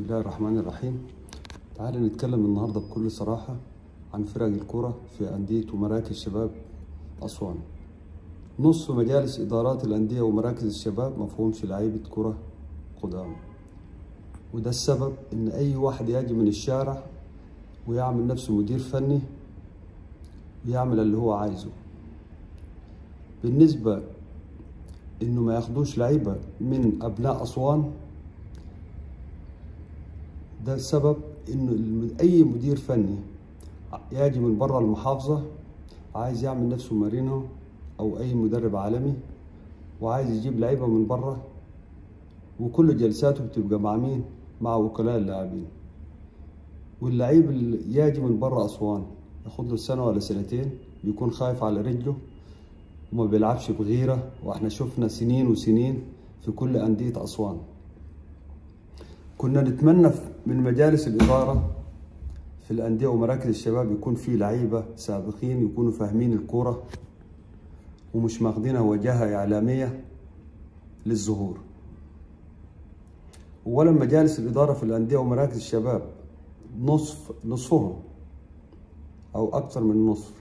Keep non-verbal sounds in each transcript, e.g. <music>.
بسم الله الرحمن الرحيم. تعالى نتكلم النهاردة بكل صراحة عن فرق الكرة في أندية ومراكز شباب أسوان. نصف مجالس إدارات الأندية ومراكز الشباب مفهومش لعيبة كرة قدام. وده السبب إن أي واحد يجي من الشارع ويعمل نفسه مدير فني ويعمل اللي هو عايزه. بالنسبة إنه ما ياخدوش لعيبة من أبناء أسوان ده السبب إنه أي مدير فني يجي من بره المحافظة عايز يعمل نفسه مارينو أو أي مدرب عالمي وعايز يجيب لعيبة من بره وكل جلساته بتبقى مع مين؟ مع وكلاء اللاعبين. واللعيب اللي يجي من بره أسوان ياخد له سنة ولا سنتين بيكون خايف على رجله وما بيلعبش بغيرة وإحنا شفنا سنين وسنين في كل أندية أسوان. كنا نتمنى من مجالس الإدارة في الأندية ومراكز الشباب يكون في لعيبة سابقين يكونوا فاهمين الكورة ومش ماخدينها وجهة إعلامية للظهور. أولا مجالس الإدارة في الأندية ومراكز الشباب نصف نصفهم أو أكثر من نصف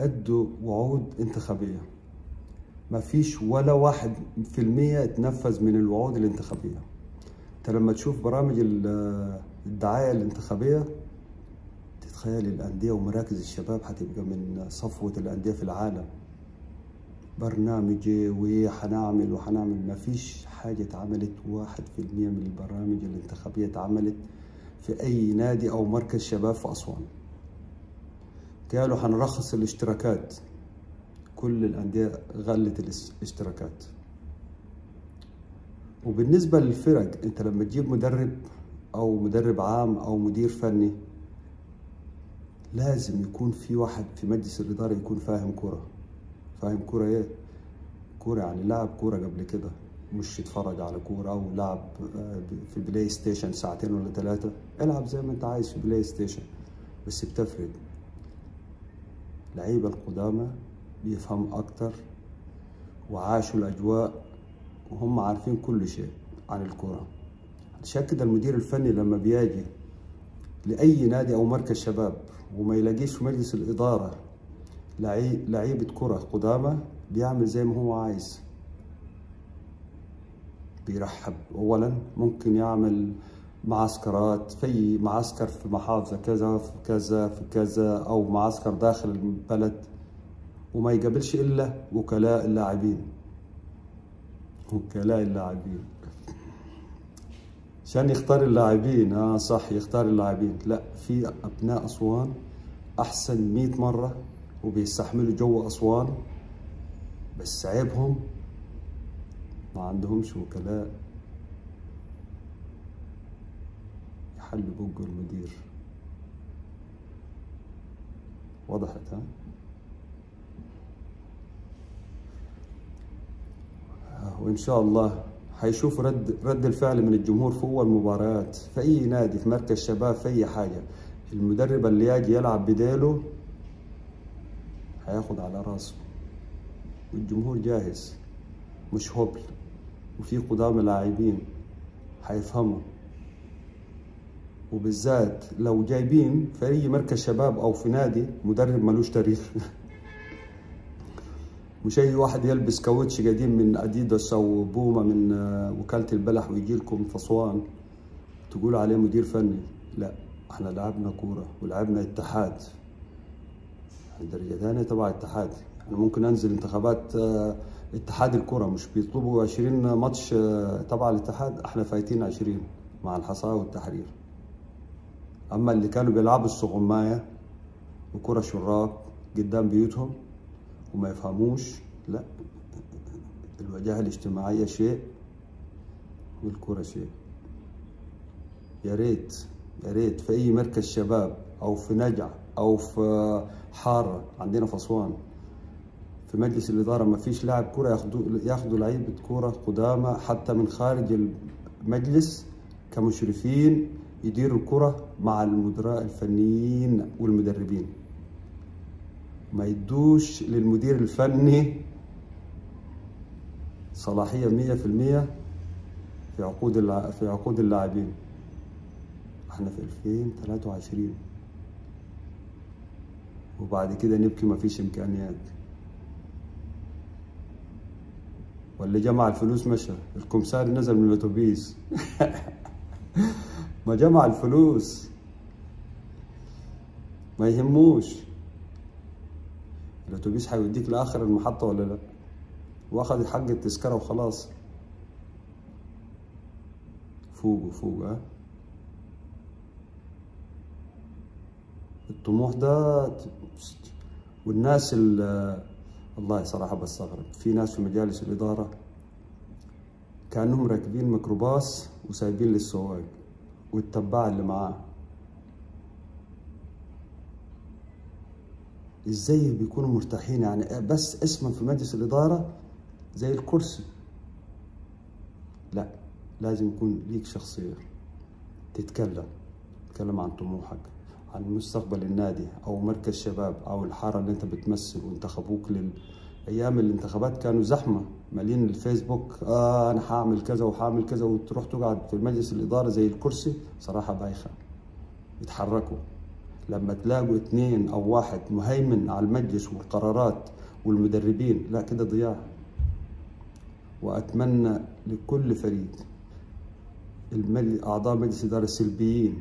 أدوا وعود انتخابية. ما فيش ولا واحد في المية اتنفذ من الوعود الانتخابية. انت لما تشوف برامج ال- الدعاية الانتخابية تتخيل الأندية ومراكز الشباب هتبقى من صفوة الأندية في العالم. برنامج وحنعمل وحنعمل ما فيش حاجة اتعملت واحد في المية من البرامج الانتخابية اتعملت في أي نادي أو مركز شباب في أسوان. قالوا هنرخص الاشتراكات. كل الأندية غلت الاشتراكات. وبالنسبة للفرق أنت لما تجيب مدرب أو مدرب عام أو مدير فني لازم يكون في واحد في مجلس الإدارة يكون فاهم كرة فاهم كرة إيه؟ كرة يعني لعب كرة قبل كده مش يتفرج على كورة أو لعب آه، في PlayStation ساعتين ولا ثلاثة العب زي ما أنت عايز في PlayStation بس بتفرق. لعيبة القدامى بيفهم أكتر وعاشوا الأجواء وهم عارفين كل شيء عن الكرة عشان كده المدير الفني لما بيجي لأي نادي أو مركز شباب وما يلاقيش في مجلس الإدارة لعي- لعيبة كرة قدامى بيعمل زي ما هو عايز. بيرحب. أولا ممكن يعمل معسكرات في معسكر في محافظة كذا في كذا في كذا أو معسكر داخل البلد وما يقابلش إلا وكلاء اللاعبين. وكلاء اللاعبين. عشان يختار اللاعبين؟ آه صح يختار اللاعبين. لا في أبناء أسوان أحسن مئة مرة وبيستحملوا جو أسوان بس عيبهم ما عندهمش وكلاء يحل بوجه المدير. وضحت ها وإن شاء الله هيشوف رد رد الفعل من الجمهور في أول مباريات في أي نادي في مركز شباب في أي حاجة. المدرب اللي يجي يلعب بداله هياخد على راسه. والجمهور جاهز. مش هبل وفي قدام لاعبين هيفهموا. وبالذات لو جايبين في أي مركز شباب أو في نادي مدرب ملوش تاريخ. <laughs> مش اي واحد يلبس كاوتش قديم من أديداس أو بوما من آه، وكالة البلح ويجي لكم في اسوان تقول عليه مدير فني. لا إحنا لعبنا كورة ولعبنا اتحاد. درجه ثانية تبع اتحاد أنا ممكن أنزل انتخابات آه، اتحاد الكره مش بيطلبوا 20 ماتش آه، تبع الاتحاد إحنا فايتين 20 مع الحصاه والتحرير. أما اللي كانوا بيلعبوا الصغماية وكره شراب قدام بيوتهم وما يفهموش. لا. الوجاهة الاجتماعية شيء والكرة شيء. يا ريت يا ريت في أي مركز شباب أو في نجع أو في حارة عندنا في أسوان في مجلس الإدارة ما فيش لاعب كرة ياخدوا ياخدوا لعيبة كرة قدامى حتى من خارج المجلس كمشرفين يديروا الكرة مع المدراء الفنيين والمدربين. ما يدوش للمدير الفني صلاحية مية في المية في عقود. في عقود اللاعبين. إحنا في 2023 وبعد كده نبكي مفيش إمكانيات. واللي جمع الفلوس مشى. الكمساري نزل من الأتوبيس. <laughs> ما جمع الفلوس. ما يهموش. الأتوبيس هيوديك لآخر المحطة ولا لأ؟ واخد حق التذكرة وخلاص. فوق فوق ها؟ الطموح ده والناس والله صراحة بستغرب. في ناس في مجالس الإدارة كأنهم راكبين ميكروباص وسايبين للسواق والتباع اللي معاه. إزاي بيكونوا مرتاحين يعني؟ بس اسما في مجلس الإدارة زي الكرسي. لا لازم يكون ليك شخصية تتكلم تتكلم عن طموحك عن مستقبل النادي أو مركز شباب أو الحارة اللي أنت بتمثل وانتخبوك لل أيام الانتخابات. كانوا زحمة مالين الفيسبوك آه أنا هعمل كذا وهعمل كذا وتروح تقعد في مجلس الإدارة زي الكرسي. صراحة بايخة. يتحركوا. لما تلاقوا اثنين أو واحد مهيمن على المجلس والقرارات والمدربين لا كده ضياع. وأتمنى لكل فريق أعضاء مجلس الاداره السلبيين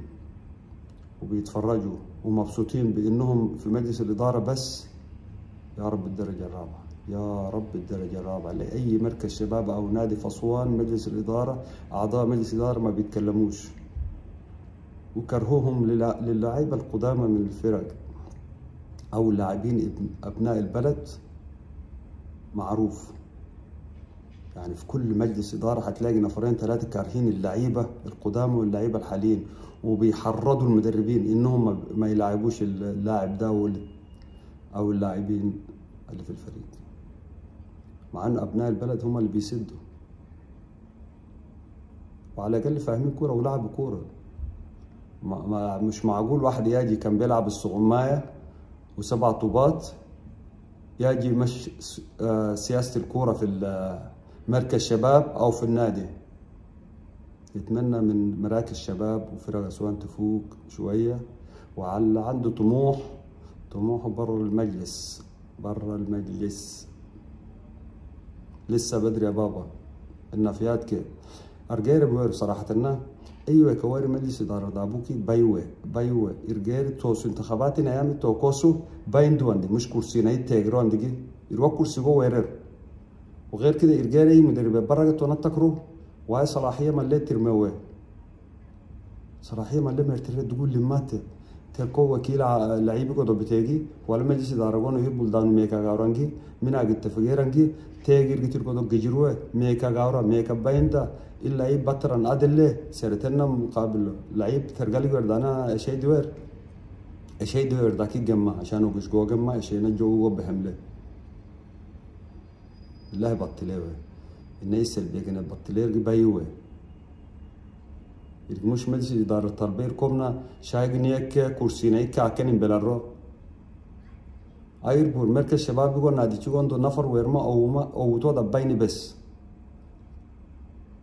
وبيتفرجوا ومبسوطين بإنهم في مجلس الإدارة بس يا رب الدرجة الرابعة يا رب الدرجة الرابعة. لأي مركز شباب أو نادي في اسوان مجلس الإدارة أعضاء مجلس الإدارة ما بيتكلموش. وكرهوهم للاعيبه القدامى من الفرق أو اللاعبين أبناء البلد معروف. يعني في كل مجلس إدارة هتلاقي نفرين ثلاثة كارهين اللعيبة القدامى واللعيبة الحاليين وبيحرضوا المدربين إنهم ما يلعبوش اللاعب ده أو اللاعبين اللي في الفريق. مع إن أبناء البلد هم اللي بيسدوا. وعلى الأقل فاهمين كورة ولعبوا كورة. ما مش معقول واحد يجي كان بيلعب الصغماية وسبع طوبات يجي مش سياسة الكورة في مركز شباب أو في النادي. يتمنى من مراكز شباب وفرق أسوان تفوق شوية وعلى عنده طموح طموحه بره المجلس بره المجلس. لسه بدري يا بابا. النافيات كيف أرجيري بوير صراحة أيوه كواري مجلس اداره دابوكي بايوه بايوه ارجيري توسو انتخابات أيام توكوسو باين دوندي مش كرسي ناي تيجرون دي يروح كرسي جو ويرر وغير كده ارجالي مدرب برقت ونتكرو وهاي صلاحيه ملي ترموه صلاحيه ملي مرتر تقول لي مات تكو وكيل لعيب قدو بتيجي ولا مجلس إدارة قونو يبول دان ميكا غاورانجي من أجي تفجيرانجي تيجي رجتر قدو ججروه ميكا غاورا ميكا بايندا إلا إي بطرن ادله سيرتنا مقابل لعيب ترجالي وردانا شيء دوير. شيء دوير داكي جمع عشان وقش جو جمع شيء نجو بحملة. بالله بطليوه. الناس اللي بيجنا بطلير بايوه مش مجلس إدارة التربية كمنا شايق نيك كرسي نيك عكن بلارو أير مركز شباب بيقول نادي تيجون دو نفر ويرما أو ما أو تو دا بيني بس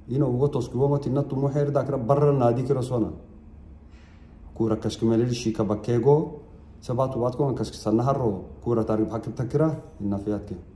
ينو هو توسكوا ما تينا تمو حير داكرا برا نادي كرسونا كورا كشك مليل شيكا بكيغو سبات وبات كون كشك سنهارو كورا تاريب حكب تكرا إن